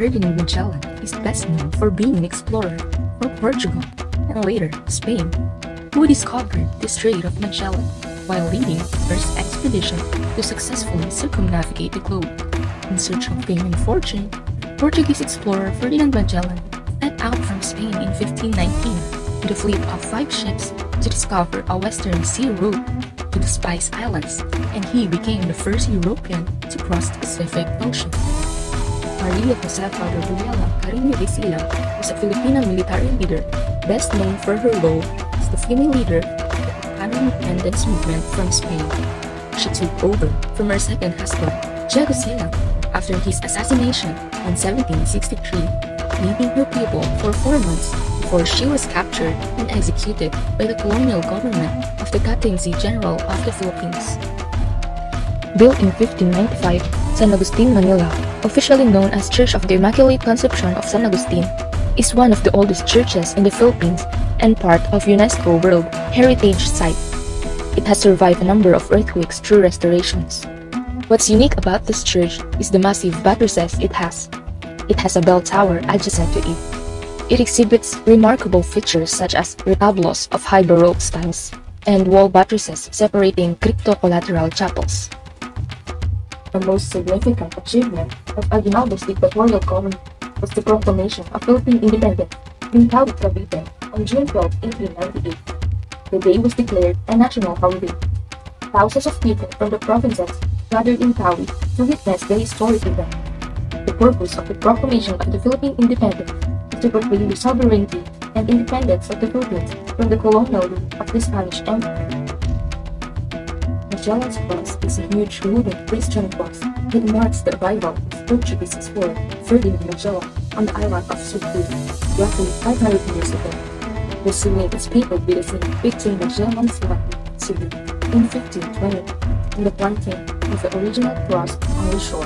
Ferdinand Magellan is best known for being an explorer for Portugal and later Spain, who discovered the Strait of Magellan while leading the first expedition to successfully circumnavigate the globe. In search of fame and fortune, Portuguese explorer Ferdinand Magellan set out from Spain in 1519 with a fleet of five ships to discover a western sea route to the Spice Islands, and he became the first European to cross the Pacific Ocean. Maria Josefa Gabriela Carrillo de Silang was a Filipino military leader, best known for her role as the female leader of the Chicano independence movement from Spain. She took over from her second husband, Diego Silang, after his assassination in 1763, leading her people for four months before she was captured and executed by the colonial government of the Captaincy General of the Philippines. Built in 1595, San Agustin, Manila, officially known as Church of the Immaculate Conception of San Agustin, is one of the oldest churches in the Philippines and part of UNESCO World Heritage Site. It has survived a number of earthquakes through restorations. What's unique about this church is the massive buttresses it has. It has a bell tower adjacent to it. It exhibits remarkable features such as retablos of high Baroque styles and wall buttresses separating crypto-collateral chapels. The most significant achievement of Aguinaldo's dictatorial government was the proclamation of Philippine independence in Kawit, Cavite on June 12, 1898. The day was declared a national holiday. Thousands of people from the provinces gathered in Kawit to witness the historic event. The purpose of the proclamation of the Philippine independence is to proclaim the sovereignty and independence of the Philippines from the colonial rule of the Spanish Empire. Magellan's Cross is a huge wooden Christian cross that marks the arrival of Portuguese explorer Ferdinand Magellan on the island of Surigao, roughly 500 years ago. The survey is painted with the same picturing Magellan's land in 1520 and the planting of the original cross on the shore.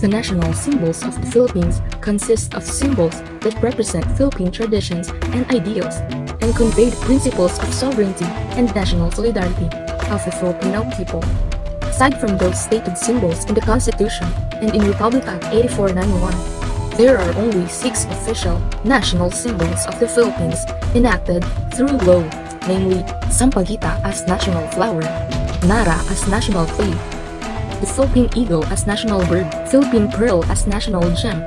The national symbols of the Philippines consist of symbols that represent Philippine traditions and ideals and convey the principles of sovereignty and national solidarity of the Filipino people. Aside from those stated symbols in the Constitution and in Republic Act 8491, there are only six official national symbols of the Philippines enacted through law, namely Sampaguita as national flower, Narra as national tree, the Philippine Eagle as national bird, Philippine Pearl as national gem,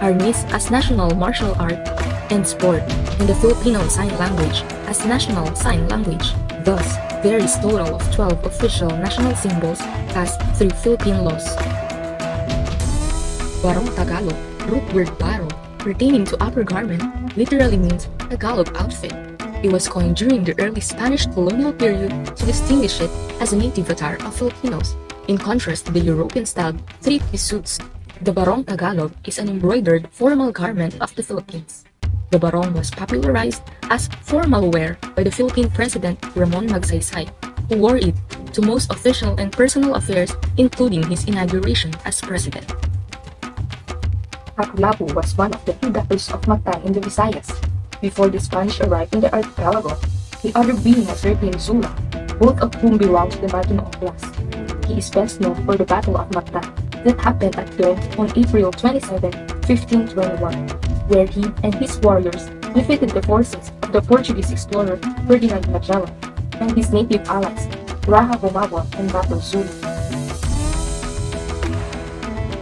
Arnis as national martial art and sport, in the Filipino Sign Language as national sign language. Thus, there is total of 12 official national symbols passed through Philippine laws. Barong Tagalog, root word baro, pertaining to upper garment, literally means Tagalog outfit. It was coined during the early Spanish colonial period to distinguish it as a native attire of Filipinos, in contrast to the European-style three-piece suits. The Barong Tagalog is an embroidered formal garment of the Philippines. The barong was popularized as formal wear by the Philippine President Ramon Magsaysay, who wore it to most official and personal affairs, including his inauguration as president. Lapu-Lapu was one of the two daughters of Mactan in the Visayas, before the Spanish arrived in the archipelago, the other being a certain Zula, both of whom belong to the Magno Oblast. He is best known for the Battle of Mactan that happened at Dawn on April 27, 1521, where he and his warriors defeated the forces of the Portuguese explorer Ferdinand Magellan and his native allies, Raja Humabon and Bato Zulu.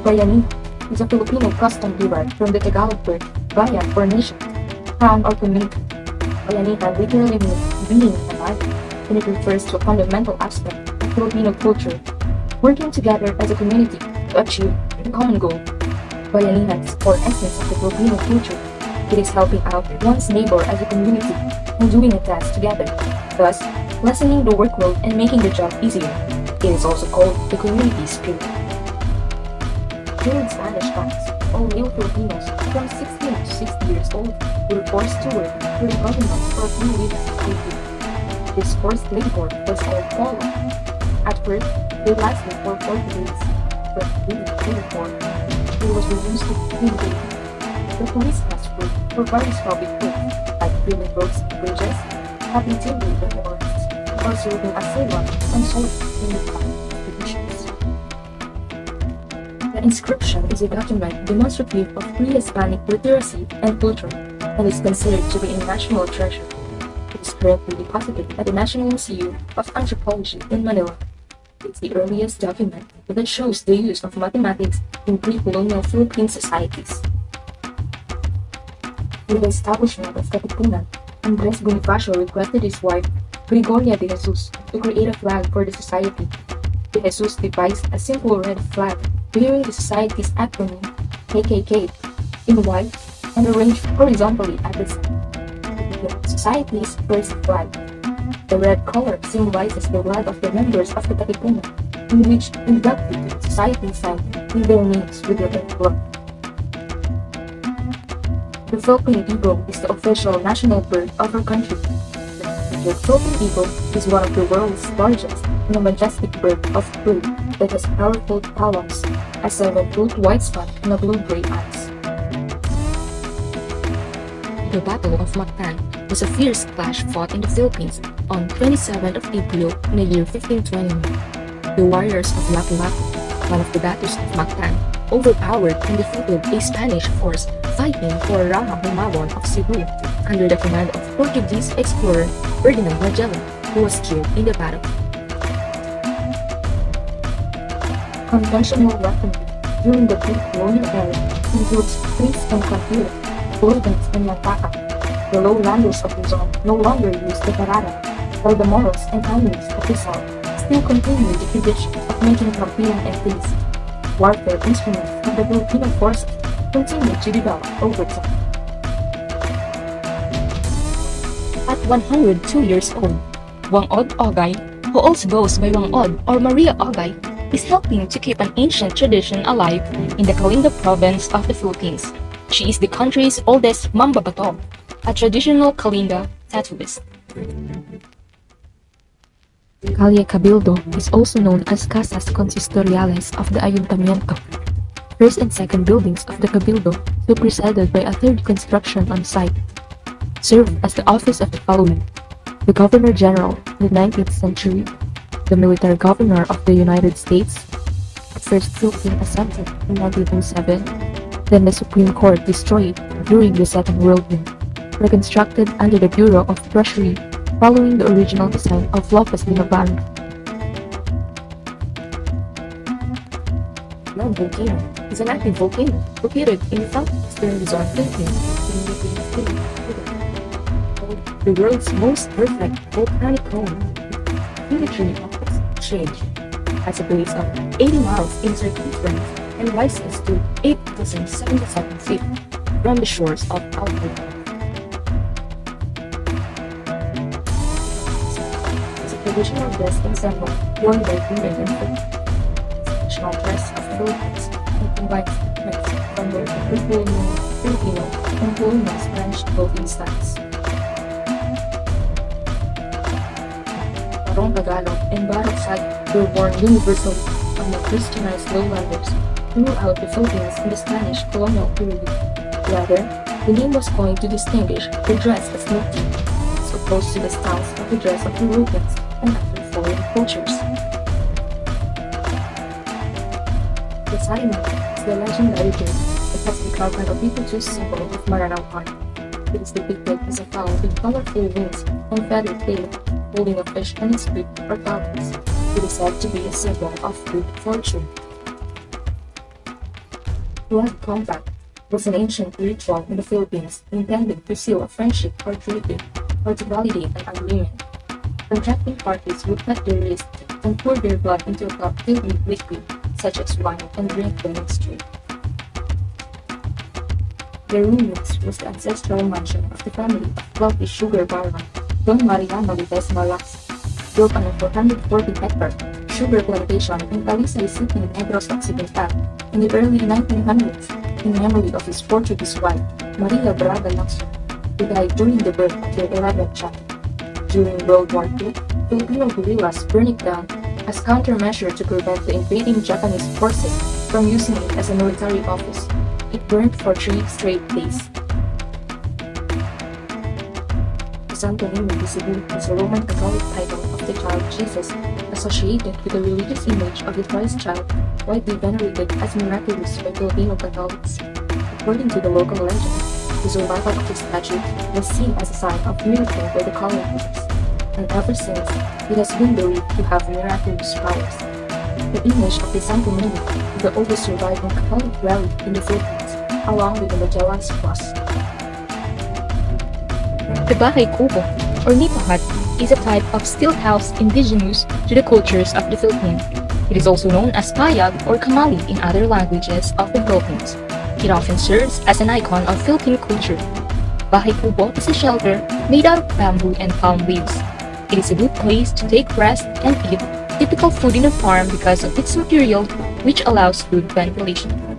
Bayanihan is a Filipino custom derived from the Tagalog word bayan or nation, town or community. Bayanihan literally means being alive, and it refers to a fundamental aspect of Filipino culture, working together as a community to achieve a common goal. Bayanihan is core essence of the Filipino culture. It is helping out one's neighbor as a community and doing a task together, thus lessening the workload and making the job easier. It is also called the community spirit. During Spanish times, all male Filipinos from 16 to 60 years old were forced to work for the government for a few weeks weekly. This forced labor was called polo. At first, they lasted for 40 days, but within uniform, it was reduced to 3. The police worked for various public works, like building roads and bridges, in the forests, or serving as sailor and soldier in the town expeditions. The inscription is a document demonstrative of pre-Hispanic literacy and culture and is considered to be a national treasure. It is currently deposited at the National Museum of Anthropology in Manila. It's the earliest document that shows the use of mathematics in pre-colonial Philippine societies. With the establishment of Katipunan, Andres Bonifacio requested his wife, Gregoria de Jesus, to create a flag for the society. De Jesus devised a simple red flag bearing the society's acronym, KKK, in white and arranged horizontally at the society's first flag. The red color symbolizes the blood of the members of the Katipunan, in which inducted society sign in their names with the red blood. The Philippine eagle is the official national bird of our country. The Philippine eagle is one of the world's largest and a majestic bird of prey that has powerful talons, a seven-foot white spot, and a blue-gray eyes. The Battle of Mactan was a fierce clash fought in the Philippines on 27th of April in the year 1521. The warriors of Lapu-Lapu, one of the battles of Mactan, overpowered and defeated a Spanish force fighting for Raja Humabon of Cebu under the command of Portuguese explorer Ferdinand Magellan, who was killed in the battle. Conventional weaponry during the pre-colonial era includes trees and computer, buildings and mataka. The lowlanders of Luzon no longer use the parada, while the Moros and Chinese of the south still continue the tradition of making kampilan and trees. Warfare instruments of the Filipino forces continue to develop over time. At 102 years old, Wang Od Ogay, who also goes by Wang Od or Maria Ogay, is helping to keep an ancient tradition alive in the Kalinga province of the Philippines. She is the country's oldest Mambabatok, a traditional Kalinga tattooist. Calle Cabildo is also known as Casas Consistoriales of the Ayuntamiento, First and second buildings of the Cabildo, superseded by a third construction on site, served as the office of the following. The Governor General in the 19th century, the military governor of the United States, first Philippine Assembly in 1907, then the Supreme Court destroyed during the Second World War, reconstructed under the Bureau of Treasury following the original design of Lopez Navarro. Mayon Volcano is an active volcano located in the southeastern Luzon, Philippines. The world's most perfect volcanic cone. Unitary of exchange has a base of 80 miles in circumference and rises to 8,077 feet from the shores of Alberta. Traditional dress symbol worn by women and men traditional dress of the Philippines that combines elements from both Filipino, Filipino and colonial Spanish clothing styles. Barong Tagalog and Barong Sag were worn universally on the Christianized lowlanders throughout the Philippines in the Spanish colonial period. Rather, the name was coined to distinguish the dress as native, as opposed to the styles of the dress of Europeans and foreign cultures. The Sarimanok is the legendary bird that has become an ubiquitous symbol of Maranao It is depicted as a fowl with colorful wings and feathered tail, holding a fish in its beak or talons. It is said to be a symbol of good fortune. Blood compact was an ancient ritual in the Philippines intended to seal a friendship or treaty or to validate an agreement. Contracting parties would cut their wrists and pour their blood into a cup filled with liquid such as wine and drink the mixture. The Ruins was the ancestral mansion of the family of wealthy sugar baron Don Mariano Ledesma Lax, built on a 440-hectare sugar plantation in Talisay City, in Negros Occidental in the early 1900s in memory of his Portuguese wife, Maria Braga Laxo, who died during the birth of their 11th child. During World War II, Filipino guerrillas burned it down as countermeasure to prevent the invading Japanese forces from using it as a military office. It burned for three straight days. Santo Cebu is a Roman Catholic title of the child Jesus, associated with the religious image of the Christ child, widely venerated as miraculous by Filipino Catholics. According to the local legend, the survival of the statue was seen as a sign of miracle by the colonizers, and ever since, it has been believed to have miraculous powers. The image of the Santo the oldest surviving Catholic relic in the Philippines, along with the Magellan's Cross. The Bahay Kubo, or Nipa hut, is a type of stilt house indigenous to the cultures of the Philippines. It is also known as payag or kamali in other languages of the Philippines. It often serves as an icon of Philippine culture. Bahay Kubo is a shelter made out of bamboo and palm leaves. It is a good place to take rest and eat typical food in a farm because of its material which allows good ventilation.